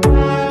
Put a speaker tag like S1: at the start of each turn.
S1: you.